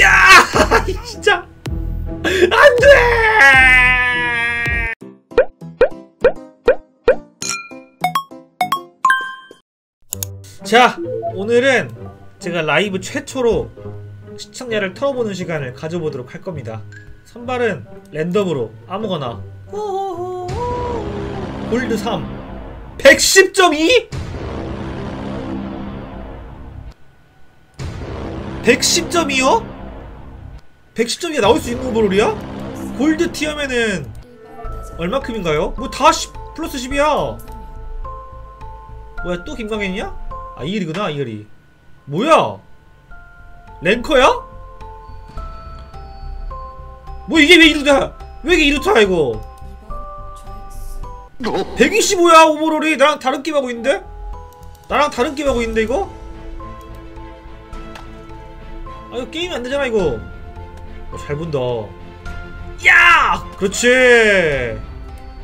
야! 진짜! 안돼! 자 오늘은 제가 라이브 최초로 시청자를 털어보는 시간을 가져보도록 할 겁니다. 선발은 랜덤으로 아무거나. 골드 3 110.2? 110점이요? 110점이 나올 수 있는 오버롤이야? 골드 티어면은 얼마큼인가요? 뭐 다 10, 플러스 10이야 뭐야 또 김광현이냐? 아 이일이구나 이일이 뭐야 랭커야? 뭐 이게 왜 이루다 왜 이게 이루타 이거 125야 오버롤이 나랑 다른 게임 하고 있는데? 나랑 다른 게임 하고 있는데 이거? 아 이거 게임이 안 되잖아 이거 어, 잘 본다 야! 그렇지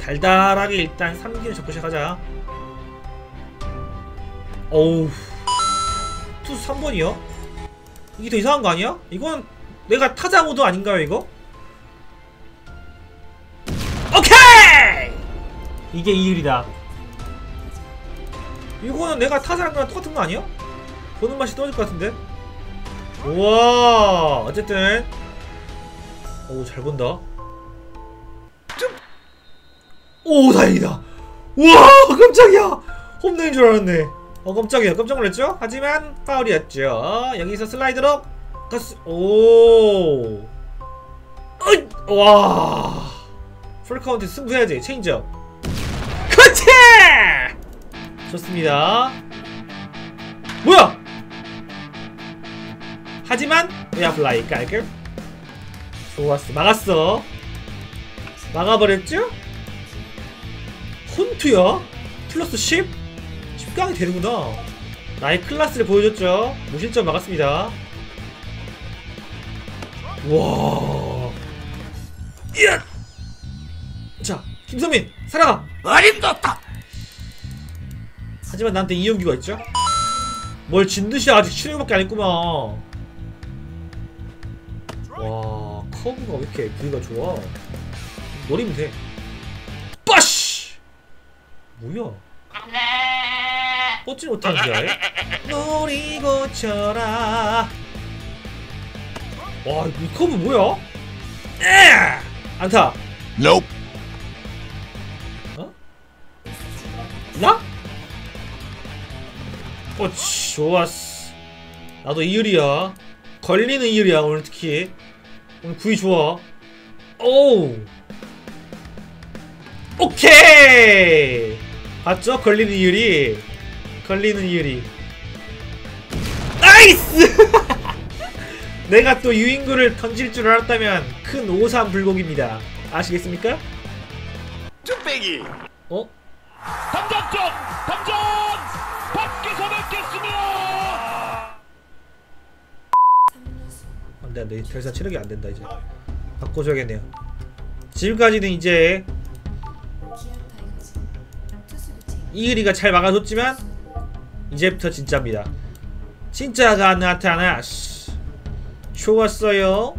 달달하게 일단 3기를 잡고 시작하자 어우 투수 3번이요? 이게 더 이상한 거 아니야? 이건 내가 타자 모드 아닌가요 이거? 오케이! 이게 이율이다 이거는 내가 타자랑 거랑 똑같은 거 아니야? 보는 맛이 떨어질 것 같은데? 우와 어쨌든 오 잘 본다. 오 다행이다. 우와 깜짝이야. 홈런인 줄 알았네. 어 깜짝이야. 깜짝 놀랐죠? 하지만 파울이었죠. 여기서 슬라이드로 가스 오. 어이! 와. 풀카운트 승부해야지. 체인지업. 그치 좋습니다. 뭐야? 하지만 외야플라이 깔끔 좋았어. 막았어. 막아버렸죠? 혼투야? 플러스 10? 10강이 되는구나. 나의 클라스를 보여줬죠? 무실점 막았습니다. 와. 이야! 자 김성민 살아가! 어림도없다! 하지만 나한테 이용규가 있죠? 뭘 진듯이 아직 7회밖에 안 했구만. 와 커브가 왜 이렇게 부위가 좋아? 노리면 돼. 빠쉬 뭐야? 뻗지 못한 지하에? 노리고 쳐라. 와이 커브 뭐야? 에! 안타. Nope. 어? 나? 어치 좋았어. 나도 이율이야. 걸리는 이율이야 오늘 특히 오늘 구이 좋아 오우 오케이 봤죠? 걸리는 이율이 걸리는 이율이 나이스 내가 또 유인구를 던질 줄 알았다면 큰 오산 불고기입니다 아시겠습니까? 쭈빼기 어? 담장 쪽! 안돼 안돼 더 이상 체력이 안 된다 이제. 바꿔줘야겠네요. 지금까지는 이제 이의리가 잘 막아줬지만 이제부터 진짜입니다. 진짜가 나타나 씨. 좋았어요.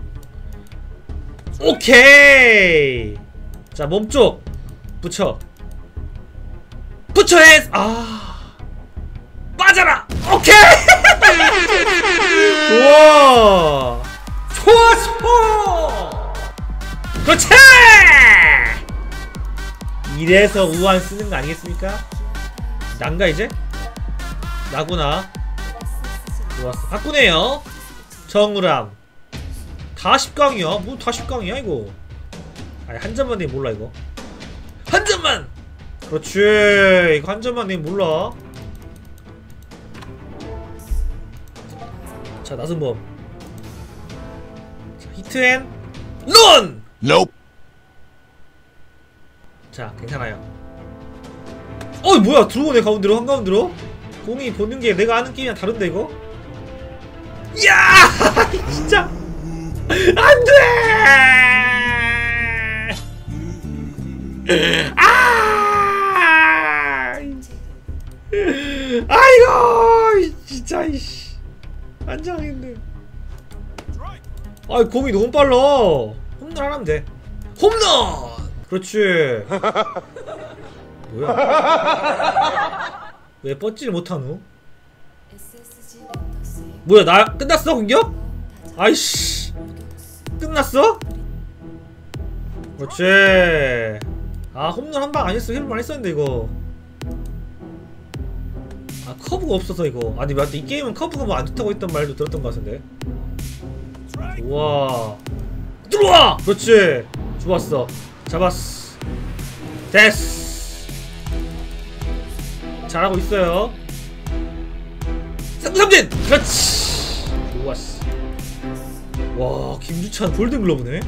오케이! 자 몸쪽 붙여. 붙여 해! 아. 맞아라! 오케이! 좋아 좋아 그렇지! 이래서 우한 쓰는 거 아니겠습니까? 난가 이제? 나구나. 좋았어. 바꾸네요. 정우람. 다 10강이야 뭐다 10강이야 이거? 아니 한 점만 내면 몰라 이거. 한 점만! 그렇지! 이거 한 점만 내면 몰라. 자 나승범. 자, 히트앤 런! Nope. 자 괜찮아요. 어이 뭐야? 들어오네 가운데로 한가운데로? 공이 보는 게 내가 아는 게임이랑 다른데 이거? 야! 진짜! 안돼! 아! 아이고 진짜 이씨. 안장했네 아 공이 너무 빨라. 홈런 하면 돼. 홈런! 그렇지. 뭐야? 왜 뻗지를 못하노? 뭐야 나 끝났어 공격? 아이씨. 끝났어? 그렇지. 아 홈런 한방안 했어. 힐만 했었는데 이거. 아 커브가 없어서 이거. 아니 맞다. 이 게임은 커브가 뭐 안 좋다고 했던 말도 들었던 것 같은데 우와. 들어와! 그렇지. 좋았어. 잡았어 됐어 잘하고 있어요. 상삼진! 그렇지. 좋았어. 와 김주찬 골든글러브네.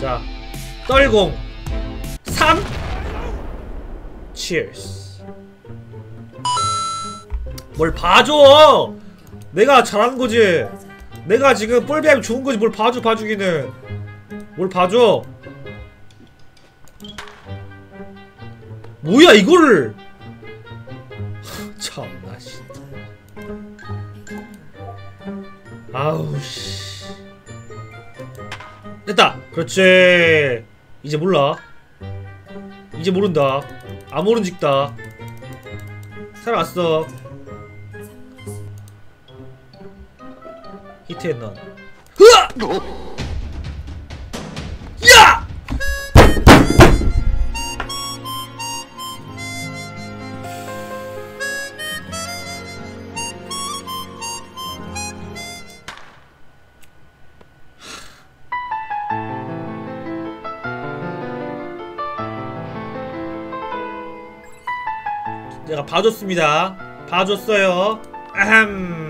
자 떨공. 3 치얼스 뭘 봐줘. 내가 잘한 거지 내가 지금 볼비하면 좋은 거지. 뭘 봐줘 봐주기는. 뭘 봐줘? 뭐야 이거를? 참나 진짜 아우 씨. 됐다. 그렇지. 이제 몰라. 이제 모른다. 안 모른 직다. 살아왔어 히트앤런 으아! 야! 내가 봐줬습니다. 봐줬어요. 아함.